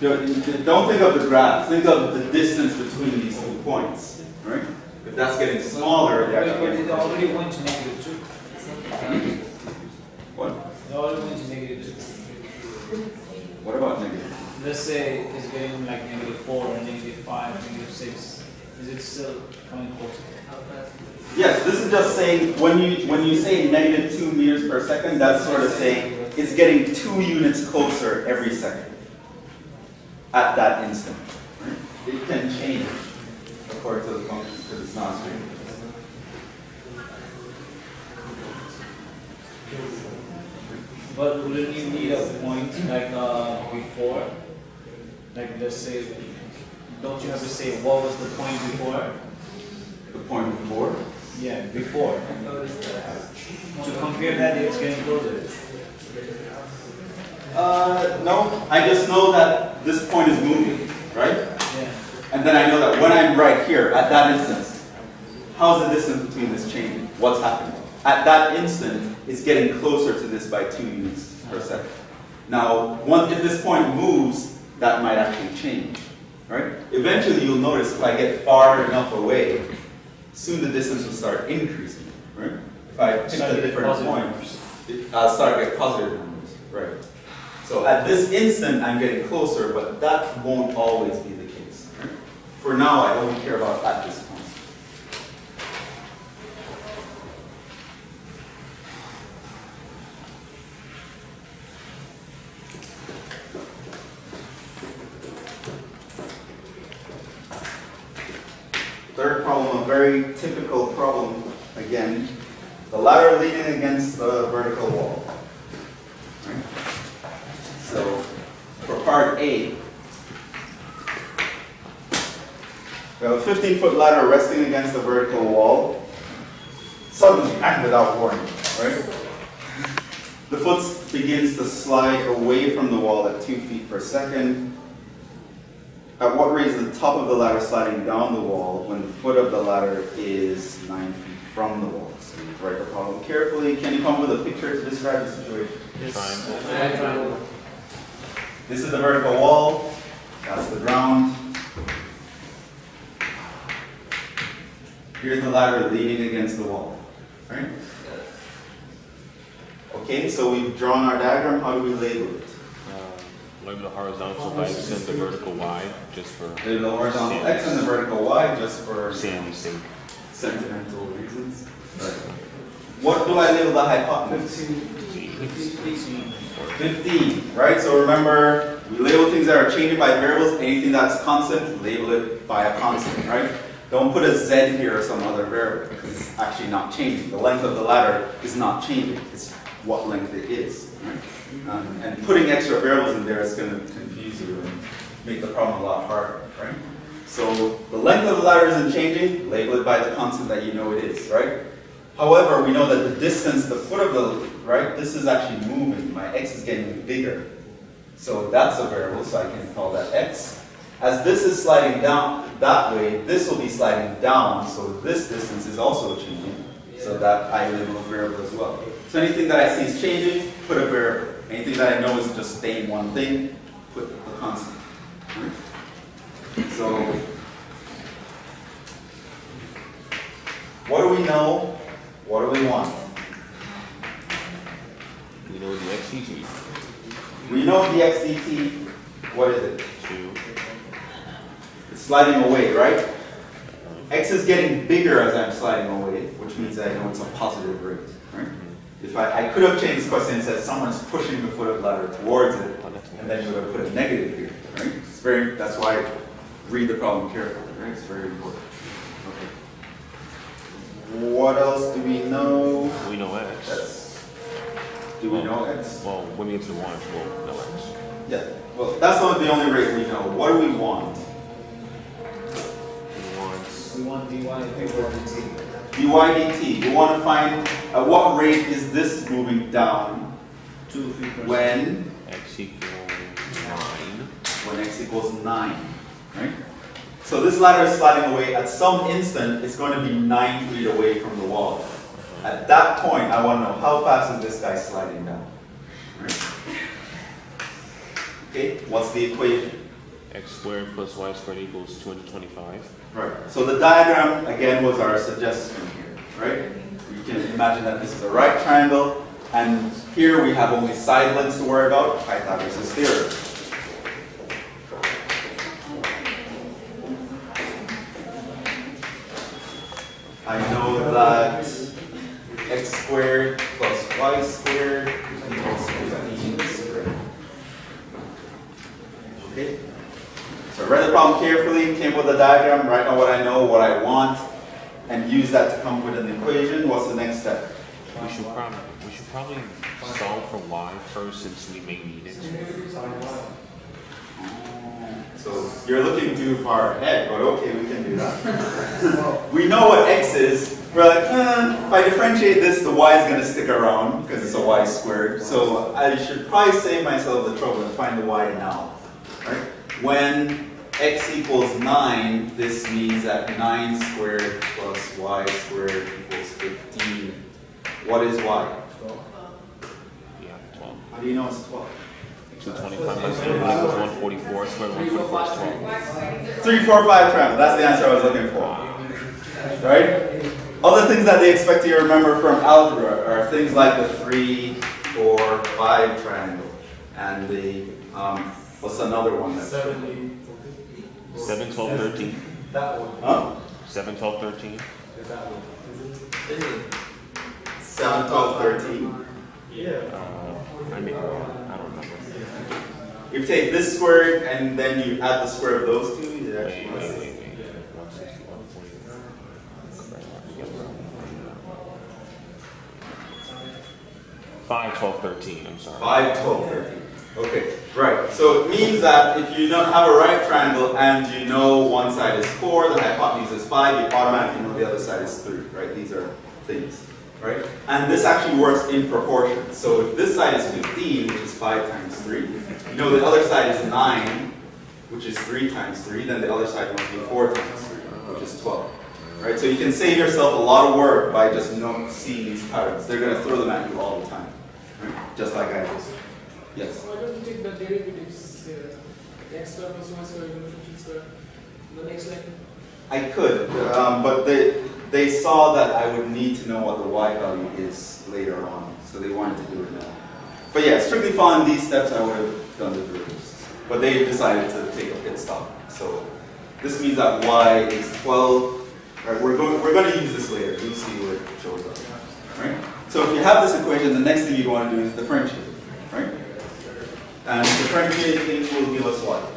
Don't don't think of the graph, think of the distance between these two points, right? If that's getting smaller, they But actually but it already went to negative two. What? It already went to negative two. What about negative? Let's say it's getting like negative four, or negative five, negative six. Is it still coming closer? Yes, this is just saying, when you, when you say negative two meters per second, that's sort of saying it's getting two units closer every second at that instant. right? It can change according to the function because it's not straight. But wouldn't you need a point like uh, before? Like let's say, don't you have to say what was the point before? The point before. Yeah, before. To compare that, it's getting closer. Uh, no, I just know that this point is moving, right? Yeah. And then I know that when I'm right here, at that instance, how's the distance between this changing? What's happening? At that instant, it's getting closer to this by two units per second. Now, once if this point moves, that might actually change, right? Eventually, you'll notice if I get far enough away, soon the distance will start increasing, right? If I pick a different point, it- I'll start getting positive numbers, right? So at this instant, I'm getting closer, but that won't always be the case. right? For now, I only care about at this point. Very typical problem again. The ladder leaning against the vertical wall. Right? So for part A, we have a 15 foot ladder resting against the vertical wall, suddenly and without warning, right? The foot begins to slide away from the wall at 2 feet per second. At what rate is the top of the ladder sliding down the wall when the foot of the ladder is 9 feet from the wall? So you write the problem carefully. Can you come up with a picture to describe the situation? Triangle. This is the vertical wall, that's the ground. Here's the ladder leaning against the wall, right? Okay, so we've drawn our diagram, how do we label it? Label the horizontal X and the vertical Y, just for Label the horizontal X and the vertical Y, just for Sam's sake. sentimental reasons. What do I label the hypotenuse? Fifteen, right? So remember, we label things that are changing by variables, anything that's constant, label it by a constant, right? Don't put a z here or some other variable, because it's actually not changing. The length of the ladder is not changing, it's what length it is, right? Um, and putting extra variables in there is gonna confuse you and make the problem a lot harder, right? So the length of the ladder isn't changing, label it by the constant that you know it is, right? However, we know that the distance, the foot of the, right, this is actually moving. My x is getting bigger. So that's a variable, so I can call that x. As this is sliding down that way, this will be sliding down, so this distance is also changing. So that I label a variable as well. So anything that I see is changing, put a variable. Anything that I know is just staying one thing, put a constant. So, what do we know? What do we want? We know the XEG, We know the XDT, what is it? two, It's sliding away, right? X is getting bigger as I'm sliding away, which means I know it's a positive rate, right? If I, I could have changed this question and said someone's pushing the foot of the ladder towards it, and then you would have put a negative here, right? It's very, that's why I read the problem carefully, right? It's very important. Okay. What else do we know? We know X. That's, do we know X? Well, when we get to the Y, we'll know X. Yeah, well, that's not the only rate we know. What do we want? We want, We want dy equal to t. dy dt. We want to find at what rate is this moving down Two when X equals nine. when x equals 9, right? So this ladder is sliding away. At some instant, it's going to be 9 feet away from the wall. At that point, I want to know how fast is this guy sliding down? Right? Okay, what's the equation? X squared plus Y squared equals two hundred twenty-five. Right. So the diagram, again, was our suggestion here, right? You can imagine that this is a right triangle, and here we have only side lengths to worry about, Pythagoras' theorem. I know that x squared plus y squared equals 15 squared. Okay? So I read the problem carefully, came up with a diagram, write down what I know, what I want, and use that to come up with an equation. What's the next step? We should probably, we should probably solve for Y first since we may need it. So you're looking too far ahead, but okay, we can do that. *laughs* we know what x is. We're like, eh, if I differentiate this, the y is going to stick around because it's a y squared. So I should probably save myself the trouble and find the y now. Right? When x equals 9, this means that 9 squared plus y squared equals 15. What is y? 12. Yeah, twelve. How do you know it's 12? Two twenty-five plus two equals one forty-four, squared one forty-four is twelve. Three, four, five triangle. That's the answer I was looking for. Right? Other things that they expect you to remember from algebra are things like the three, four, five triangle, and the um, what's another one? That, Seventy. Seven, twelve, thirteen. That one. Huh? Seven, twelve, thirteen. Is that one? Seven, twelve, thirteen. Yeah. Uh, I mean, I don't remember. You take this square and then you add the square of those two, it actually wait, wait, wait, wait. Five, twelve, thirteen. I'm sorry. Five, twelve, thirteen. Okay, right. So it means that if you have a right triangle and you know one side is 4, the hypotenuse is 5, you automatically know the other side is 3, right? These are things, right? And this actually works in proportion. So if this side is 15, which is 5 times 3, you know the other side is 9, which is 3 times 3, then the other side must be 4 times 3, which is 12. Right? So you can save yourself a lot of work by just know, seeing these patterns. They're going to throw them at you all the time. Right? Just like I did. Yes? Why don't you take the derivatives here? X square plus y square equal to 15 square. The next line. I could, um, but they, they saw that I would need to know what the y value is later on, so they wanted to do it now. But yeah, strictly following these steps, I would have done the derivatives. But they decided to take a pit stop. So this means that y is 12. Right, we're going, we're going to use this later. You'll see where it shows up. Right? So if you have this equation, the next thing you want to do is differentiate? And differentiating will give us what?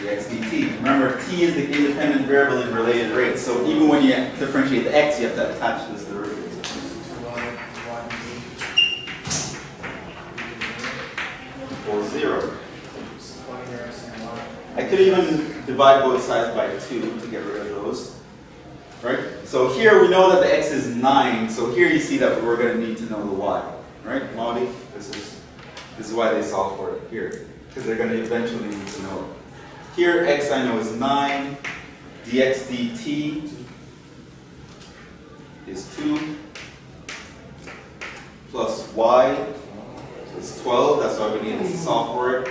the dt. Remember, t is the independent variable in related rates, so even when you differentiate the x, you have to attach this derivative. Or zero. I could even divide both sides by 2 to get rid of those. Right? So here we know that the x is 9, so here you see that we're going to need to know the y. Right, Maudie? This is, this is why they solve for it here, because they're going to eventually need to know it. Here, x I know is 9, dx dt is 2, plus y is 12, that's why we need to solve for it.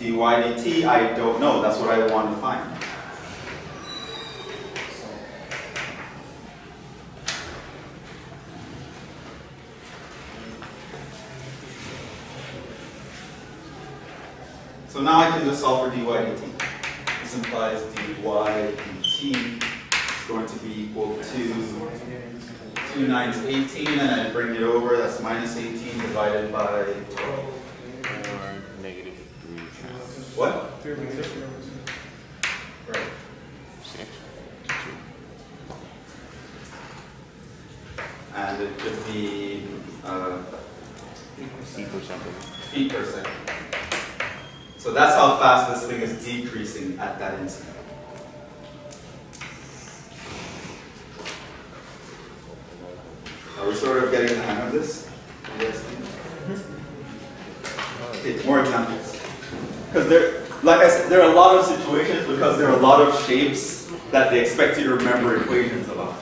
dy dt, I don't know, that's what I want to find. So now I can just solve for dy dt. This implies dy dt is going to be equal to 2 nines 18, and I bring it over, that's minus 18 divided by 12. negative 3 half. What? Right. And it could be uh, feet per second. feet per second. So that's how fast this thing is decreasing at that instant. Are we sort of getting the hang of this? Yes. Mm-hmm. Okay, more examples. Because there, like I said, there are a lot of situations because there are a lot of shapes that they expect you to remember equations about.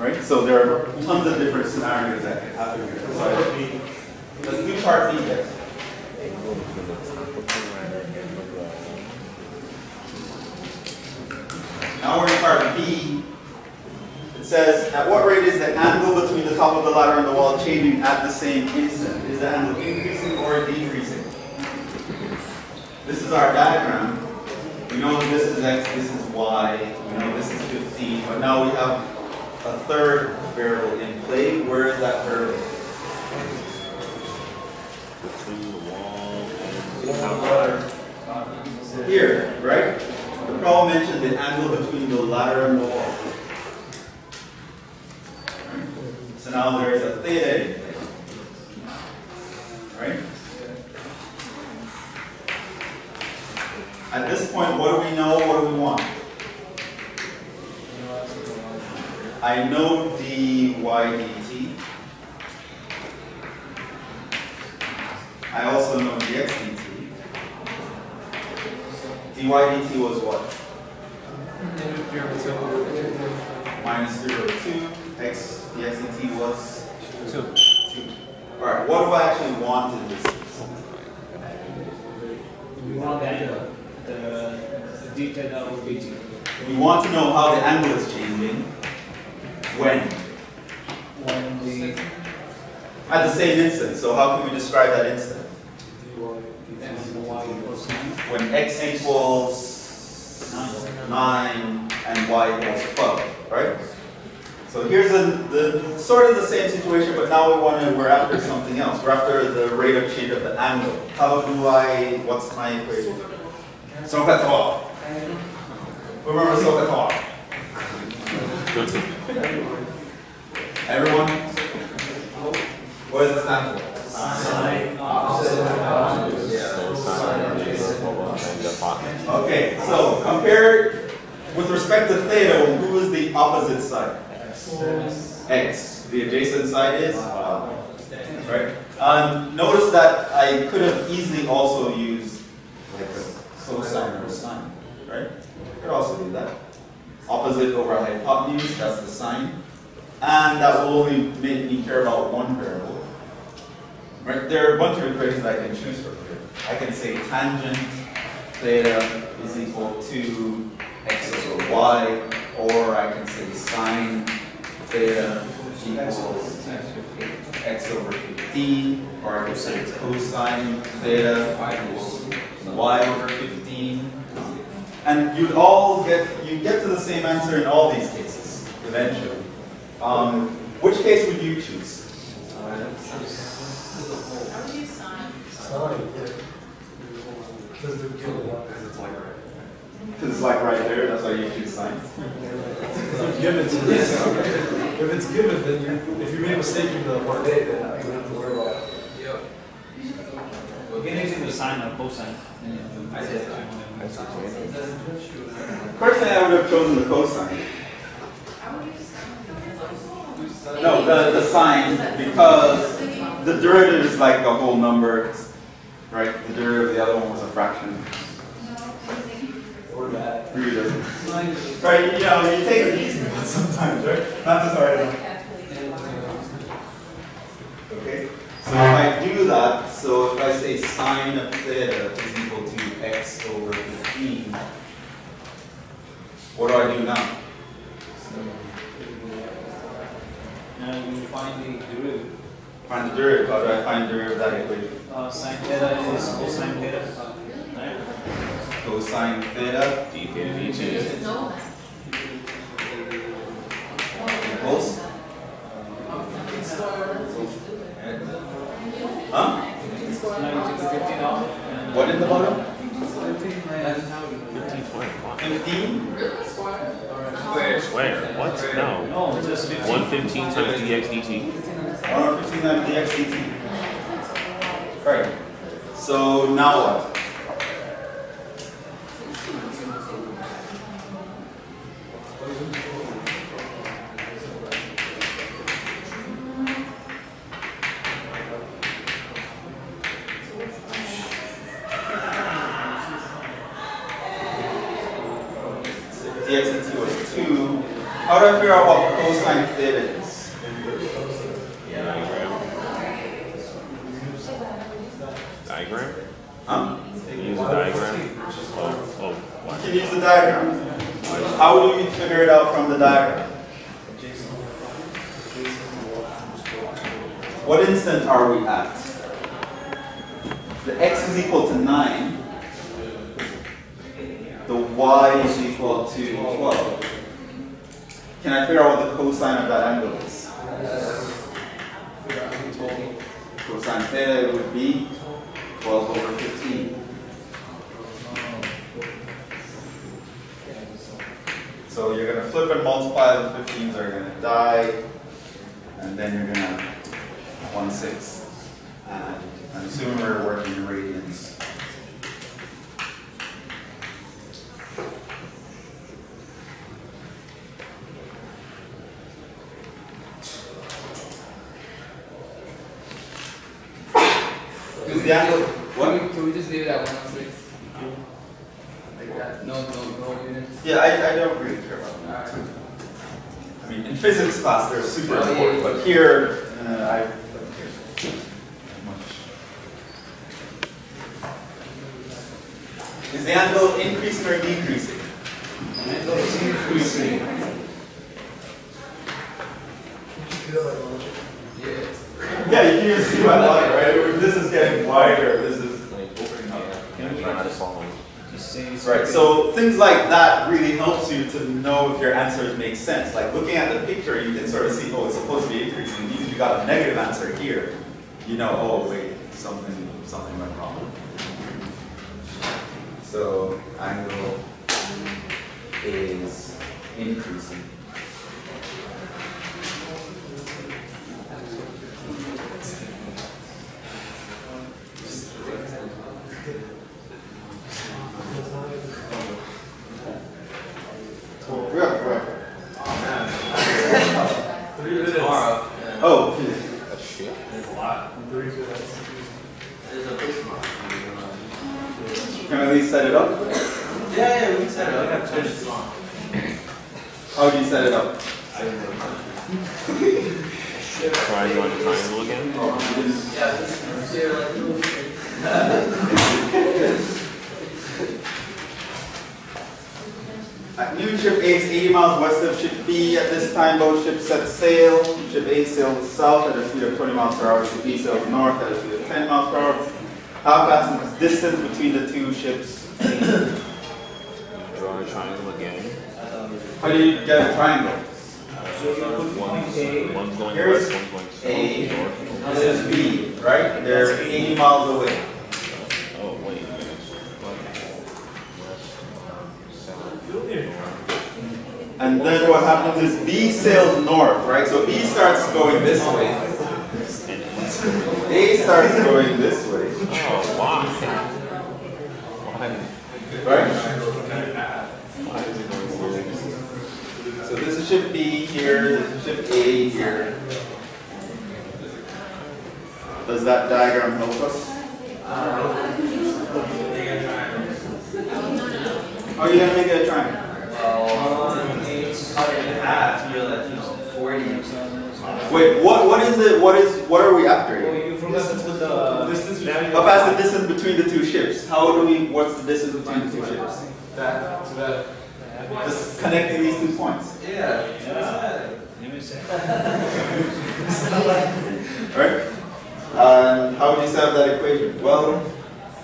Right? So there are tons of different scenarios that can happen here. So let's do chart B, guys. Now we're in part B. It says, at what rate is the angle between the top of the ladder and the wall changing at the same instant? Is the angle increasing or decreasing? This is our diagram. We know this is x, this is y, we know this is 15, but now we have a third variable in play. Where is that variable? Between the wall and the top. Here, right? Problem mentioned the angle between the ladder and the wall. So now there is a theta. Right? At this point, what do we know? What do we want? I know dy dt. I also know dx dt. dy dt was what? Minus 0, 2. x dx dt was? 2. 2. Alright, what do I actually want in this? We want the, the, uh, the detail that will be We want to know how the angle is changing. When? when the At the same instant. So how can we describe that instant? and y equals nine. When x equals 9 and y equals 12, right? So here's a, the sort of the same situation, but now we want to, we're after something else. We're after the rate of change of the angle. How do I, what's my equation? SOHCAHTOA. Remember SOHCAHTOA? Should be. Everyone? What does it stand for? Sine So sine and the hypotenuse. Okay, so compare with respect to theta, who is the opposite side? X. X. The adjacent side is? Right? Um, notice that I could have easily also used like a cosine or sine, right? Could also do that. Opposite over hypotenuse, that's the sine. And that will only make me care about one variable. Right? There are a bunch of equations I can choose from here. I can say tangent theta is equal to x over y, or I can say sine theta equals x over 15, or I can say cosine theta equals y over 15. And you'd all get, you get to the same answer in all these cases, eventually. Um, which case would you choose? How would you sign? Because they're given, because it's like right. Because it's like right there, that's why you choose sine. If it's given to this, if it's given, then you, if you made a mistake in the part A, then you don't have to worry about it. Yep. You can use the sine or cosine. I did. Personally, I would have chosen the cosine. How would you sign? No, the, the sine, because the derivative is like a whole number, right? The derivative of the other one was a fraction. Or that. Really doesn't. Right, you know, you take it easy *laughs* sometimes, right? Not just right now. Okay, so if I do that, so if I say sine of theta is equal to x over 15, what do I do now? Now you find the derivative. Find the derivative, how do I find the derivative of that equation? Uh, sine theta is cosine theta. Right? Cosine theta D theta dt. Just equals, huh? Fifteen square. Now you take the fifteen out. and- What in the bottom? Fifteen square. 15? Really? Square? Square. Square. What? No. No, just fifteen. One fifteen times dx dt. 115 times dx dt. Right. So now what? dx dt was 2. How do I figure out what cosine theta is? Diagram. Diagram. Huh? Use a diagram. Oh, oh. You What? can use the diagram. How do you figure it out from the diagram? What instant are we at? The x is equal to 9. The y is equal to 12. Can I figure out what the cosine of that angle is? Cosine theta would be 12 over 15. So you're going to flip and multiply, the 15s are going to die, and then you're going to 1 6. And I'm assuming we're working in radians. Is the angle, Can what? we, can we just leave it at one oh six? Like that? No, no, no units? Yeah, I, I don't really care about that. Alright. I mean, in physics class, they're super yeah, important, yeah, but here, uh, I don't care much. Is the angle increasing or decreasing? Increasing. Yeah. Yeah, you can even see my line, right? This is getting wider, this is. I'm trying to follow. Just say it's- Right, so things like that really helps you to know if your answers make sense. Like looking at the picture, you can sort of see, oh, it's supposed to be increasing. If you got a negative answer here, you know, oh, wait, something, something went wrong. So angle is increasing. 어, 왜 20 miles per hour. Ship B sails north at a speed of 10 miles per hour. How fast is the distance between the two ships? Draw a triangle again. How do you get a triangle? One's, one's going Here's west, one's A, going north. this is B, right? They're 80 miles away. Oh, wait a minute. And then what happens is B sails north, right? So B starts going this way. A starts going this way, Oh, why? Why? right? Why is it going west? So this is ship B here, this is ship A here. Does that diagram help us? How are you gonna make it a triangle? Wait, what, what is it, what is, what are we after here? You forgot the Distance How fast the distance between the two ships? How do we, what's the distance between the two ships? that to that. Just connecting these two points, Let me see. right? And how would you solve that equation? Well,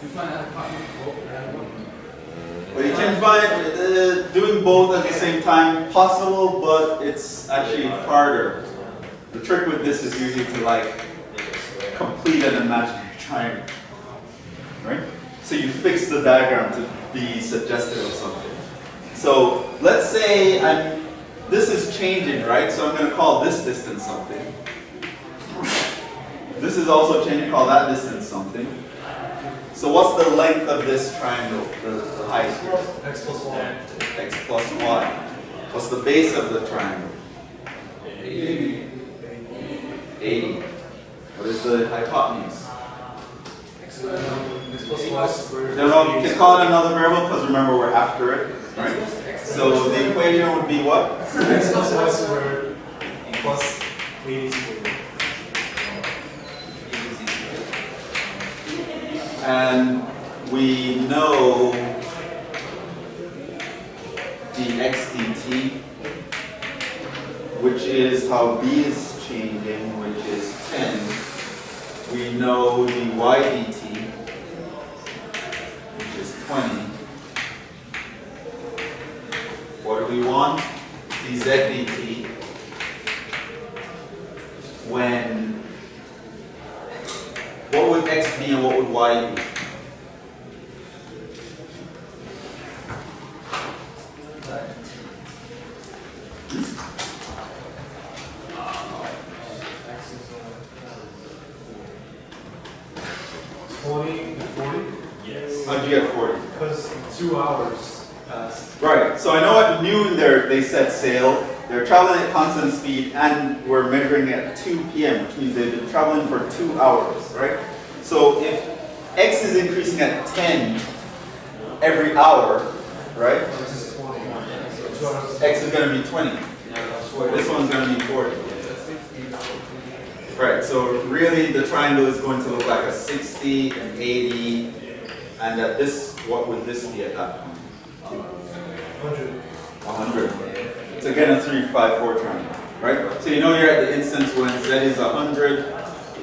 You find out how you vote for that one. Well, you can find uh, doing both at the same time possible, but it's actually harder. The trick with this is usually to like complete an imaginary triangle, right? So you fix the diagram to be suggestive of something. So let's say I'm, this is changing, right? So I'm going to call this distance something. This is also changing, call that distance something. So what's the length of this triangle, the, the height here? X plus one. X plus y. What's the base of the triangle? 80. 80. What is the hypotenuse? X plus y squared. No, no, you can call it another variable because remember we're after it, right? So the equation would be what? X plus y squared plus eighty squared. And we know the x dt, which is how b is changing, which is 10. We know the y dt, which is 20. What do we want? The z dt when what would x be and what would y be? How'd you get 40? Because two hours passed. Right, so I know at noon they're, they set sail, they're traveling at constant speed, and we're measuring at 2 p.m., which means they've been traveling for two hours, right? So if x is increasing at 10 every hour, right, This is twenty. So two hours. x is going to be 20. This one's going to be 40. Right, so really the triangle is going to look like a 60, an 80, and at this, what would this be at that point? Hundred. 100. It's again a 3, 5, 4 triangle, right? So you know you're at the instance when z is 100,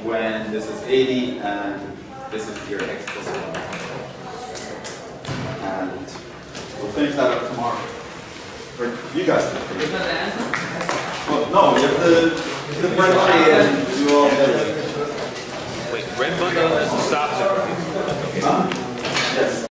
when this is 80, and this is your x plus 1. And we'll finish that up tomorrow. Or you guys can Is finish. that the answer? Well, no, you have to differentiate and do all that. Wait, red button stop it. Huh? Yes.